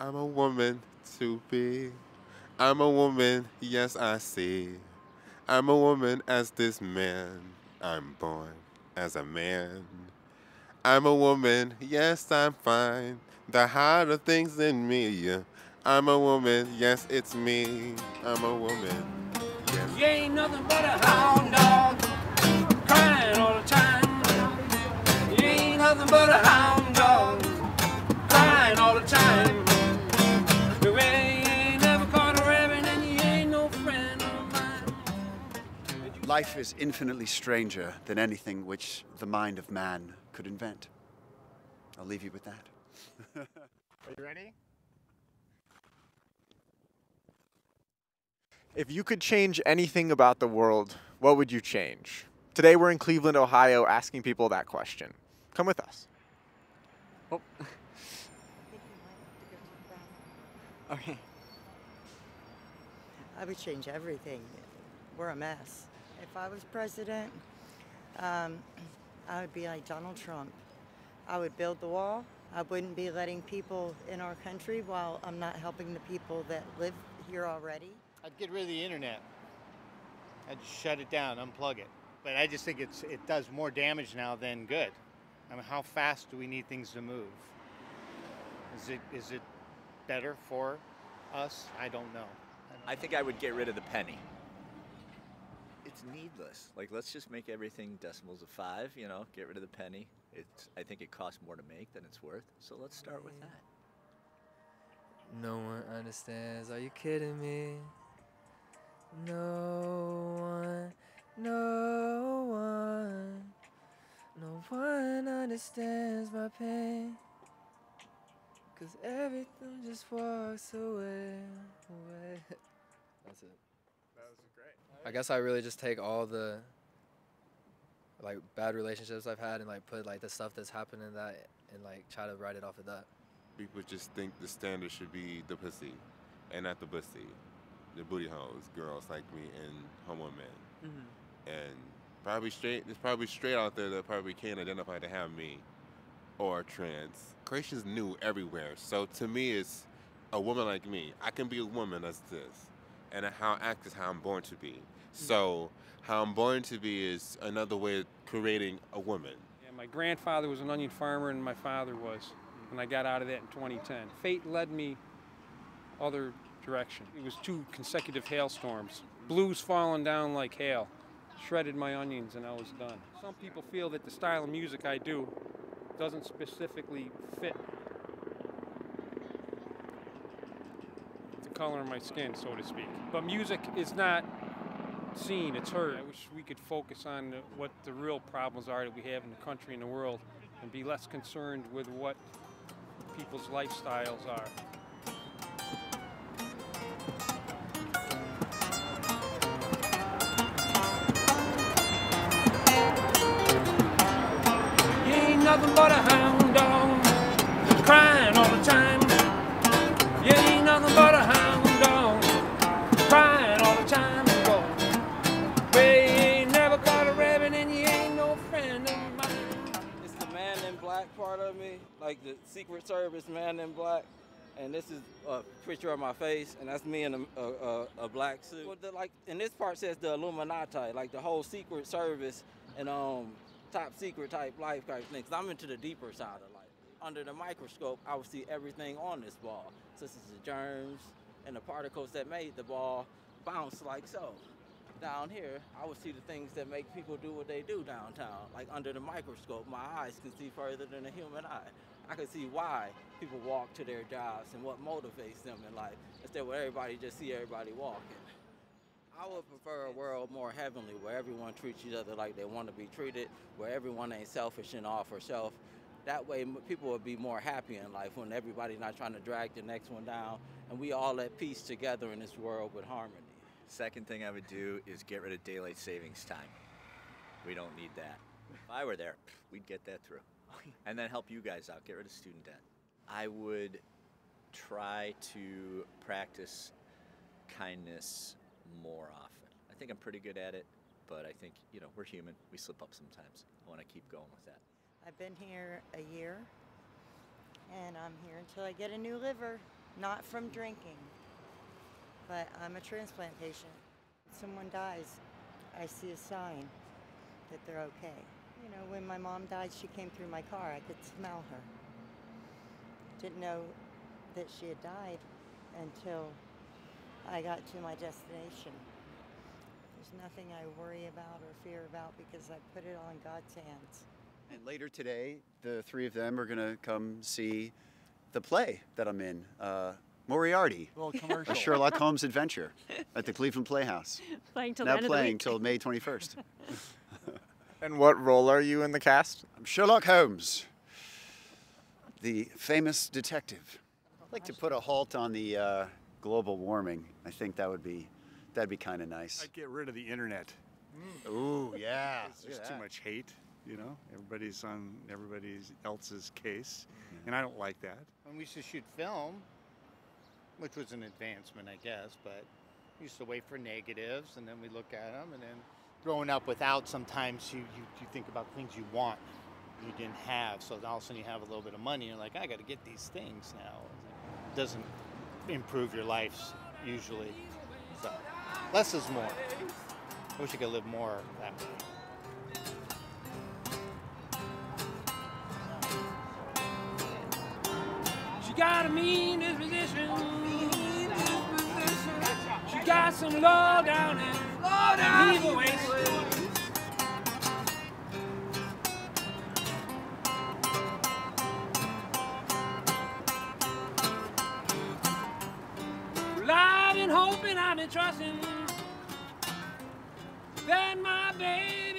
I'm a woman to be. I'm a woman, yes, I see. I'm a woman as this man. I'm born as a man. I'm a woman, yes, I'm fine. The of things in me. I'm a woman, yes, it's me. I'm a woman. Yes. You ain't nothing but a hound dog, crying all the time. You ain't nothing but a hound Life is infinitely stranger than anything which the mind of man could invent. I'll leave you with that. Are you ready? If you could change anything about the world, what would you change? Today we're in Cleveland, Ohio, asking people that question. Come with us. Oh. Okay. I would change everything. We're a mess. If I was president, um, I would be like Donald Trump. I would build the wall. I wouldn't be letting people in our country while I'm not helping the people that live here already. I'd get rid of the internet. I'd shut it down, unplug it. But I just think it's it does more damage now than good. I mean, how fast do we need things to move? Is it is it better for us? I don't know. I think I would get rid of the penny. It's needless. Like, let's just make everything decimals of five, you know, get rid of the penny. It's, I think it costs more to make than it's worth. So let's start with that. No one understands. Are you kidding me? No one, no one, no one understands my pain. Cause everything just walks away, away. That's it. That was great. I guess I really just take all the like bad relationships I've had and like put like the stuff that's happened in that and like try to write it off of that. People just think the standard should be the pussy and not the pussy. The booty hoes, girls like me and homo men. Mm-hmm. And probably straight, there's probably straight out there that probably can't identify to have me or trans. Creation's new everywhere. So to me, it's a woman like me. I can be a woman as this. And how act is how I'm born to be. So how I'm born to be is another way of creating a woman. Yeah, my grandfather was an onion farmer and my father was, and I got out of that in 2010. Fate led me other direction. It was two consecutive hailstorms. Blues falling down like hail. Shredded my onions and I was done. Some people feel that the style of music I do doesn't specifically fit color of my skin, so to speak. But music is not seen, it's heard. I wish we could focus on what the real problems are that we have in the country and the world and be less concerned with what people's lifestyles are. Ain't nothing but a black part of me, like the Secret Service man in black. And this is a picture of my face, and that's me in a, a, a, black suit. Well, the, like, and this part says the Illuminati, like the whole Secret Service and um, top secret type life type things. I'm into the deeper side of life. Under the microscope, I would see everything on this ball, such as the germs and the particles that made the ball bounce like so. Down here, I would see the things that make people do what they do downtown. Like under the microscope, my eyes can see further than a human eye. I can see why people walk to their jobs and what motivates them in life instead of everybody just see everybody walking. I would prefer a world more heavenly where everyone treats each other like they want to be treated, where everyone ain't selfish and all for self. That way, people would be more happy in life when everybody's not trying to drag the next one down, and we all at peace together in this world with harmony. Second thing I would do is get rid of daylight savings time. We don't need that. If I were there, we'd get that through. And then help you guys out, get rid of student debt. I would try to practice kindness more often. I think I'm pretty good at it, but I think, you know, we're human. We slip up sometimes. I want to keep going with that. I've been here a year, and I'm here until I get a new liver. not from drinking, but I'm a transplant patient. Someone dies, I see a sign that they're okay. You know, when my mom died, she came through my car. I could smell her. Didn't know that she had died until I got to my destination. There's nothing I worry about or fear about because I put it on God's hands. And later today, the three of them are going to come see the play that I'm in, uh, Moriarty, Little commercial. a Sherlock Holmes adventure at the Cleveland Playhouse. Playing till now the end of the playing week. till May 21st. And what role are you in the cast? I'm Sherlock Holmes, the famous detective. I'd like to put a halt on the uh, global warming. I think that would be that'd be kind of nice. I'd get rid of the internet. Ooh, yeah. There's too much hate. You know, everybody's on everybody else's case, and I don't like that. When we used to shoot film, which was an advancement, I guess, but we used to wait for negatives and then we look at them. And then growing up without, sometimes you, you, you think about things you want you didn't have. So all of a sudden you have a little bit of money. And you're like, I got to get these things now. It doesn't improve your life usually. So less is more. I wish I could live more that way. She got a mean disposition. Got some low down and low down evil ways. Well, I've been hoping, I've been trusting. That my baby